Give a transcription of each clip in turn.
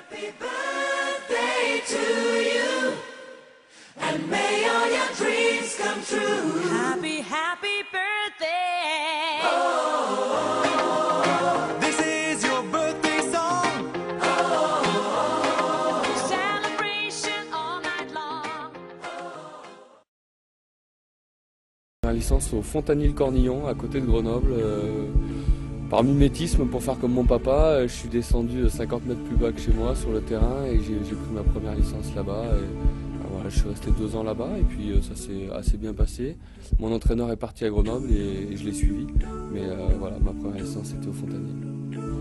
Happy birthday to you. And may all your dreams come true. Happy, happy birthday. This is your birthday song. Celebration all night long. Ma licence au Fontanil-Cornillon, à côté de Grenoble. euh, par mimétisme, pour faire comme mon papa, euh, je suis descendu de 50 mètres plus bas que chez moi sur le terrain et j'ai pris ma première licence là-bas. euh, voilà, je suis resté deux ans là-bas et puis euh, ça s'est assez bien passé. Mon entraîneur est parti à Grenoble et, je l'ai suivi. Mais euh, voilà, ma première licence était au Fontanil.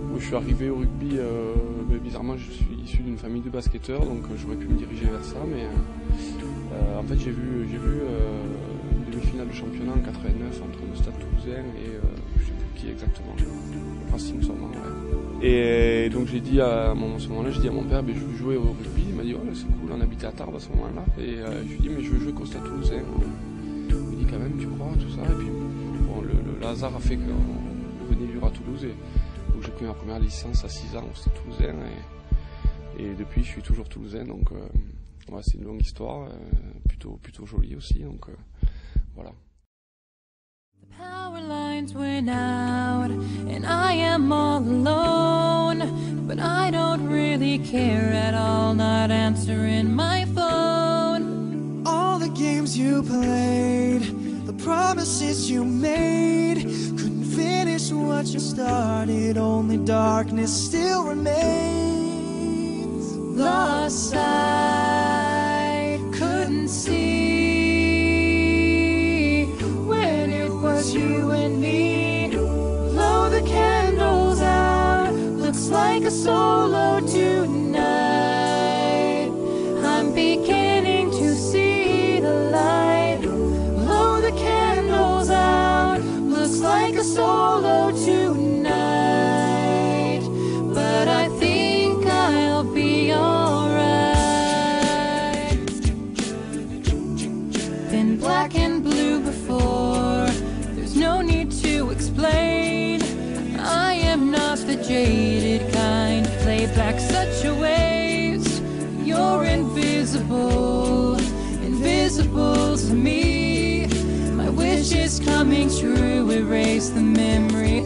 Moi, je suis arrivé au rugby, euh, mais bizarrement, je suis issu d'une famille de basketteurs, donc euh, j'aurais pu me diriger vers ça, mais euh, euh, en fait, j'ai vu, euh, une demi-finale de championnat en 89 entre le Stade Toulousain et euh, je sais qui exactement, Racing sûrement, ouais. Et donc j'ai dit à, à ce moment-là, j'ai dit à mon père, ben, je veux jouer au rugby. Il m'a dit, ouais, c'est cool, on habitait à Tarbes à ce moment-là. Et euh, je lui ai dit, mais je veux jouer Stade Toulousain. Il m'a dit, quand même, tu crois, tout ça. Et puis, bon, le, hasard a fait qu'on venait vivre à Toulouse. Et, donc j'ai pris ma première licence à 6 ans au Stade Toulousain. Et, depuis, je suis toujours Toulousain. Donc, euh, c'est une longue histoire, euh, plutôt, plutôt jolie aussi. Donc, voilà. Lines went out, and I am all alone. But I don't really care at all, not answering my phone. All the games you played, the promises you made, couldn't finish what you started. Only darkness still remains. Lost sight, couldn't see looks coming true, erase the memory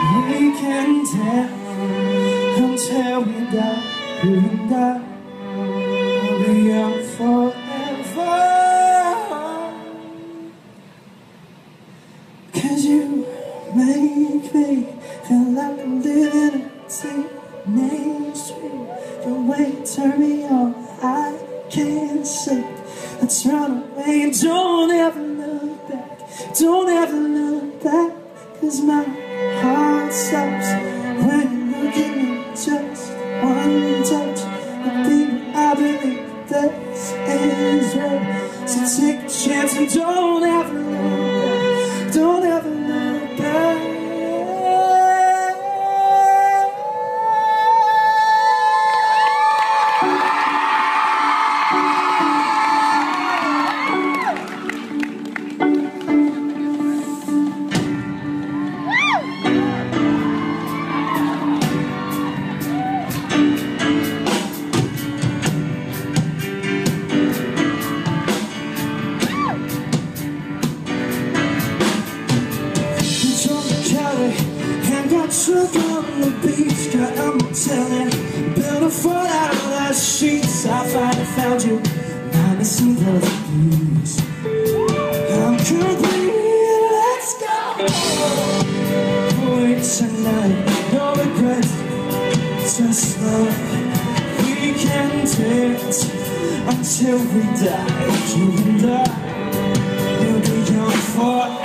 We can dance until we die, we die. Young forever. Cause you make me feel like I'm living in teenage dream. The way turn me on, I can't sleep. Let's run away, and don't ever look back. Don't ever look back. Cause my no regrets, just love. We can dance until we die. You and I will be young forever.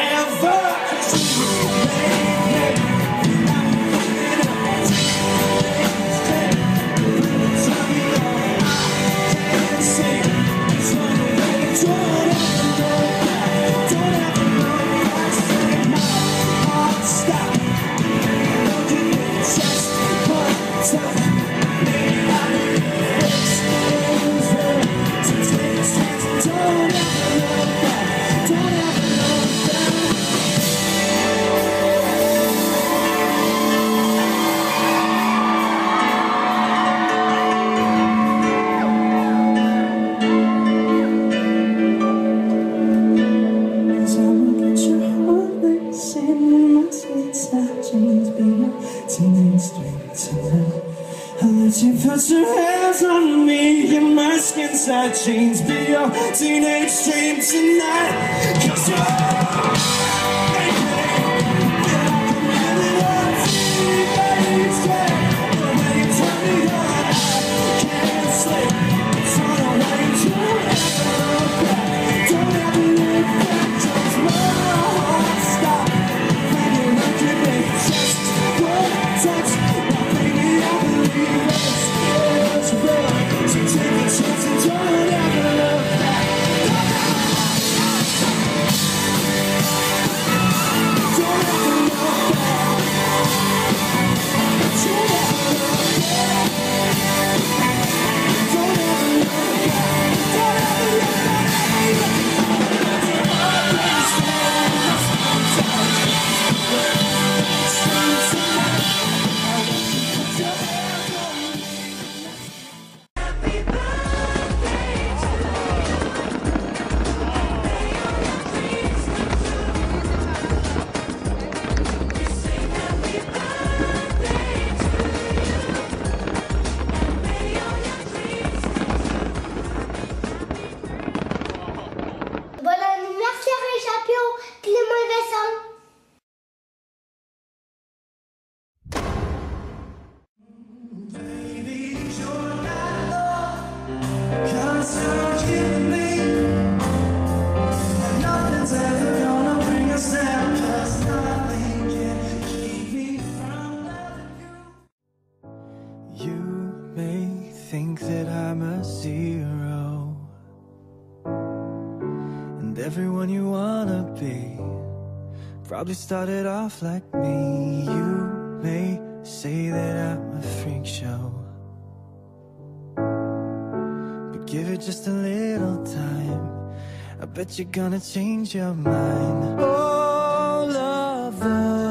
On me in my skin side jeans, be your teenage dream tonight. Cause you're everyone you wanna be Probably started off like me. You may say that I'm a freak show give it just a little time. I bet you're gonna change your mind. Of the